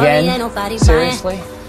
Again? Seriously?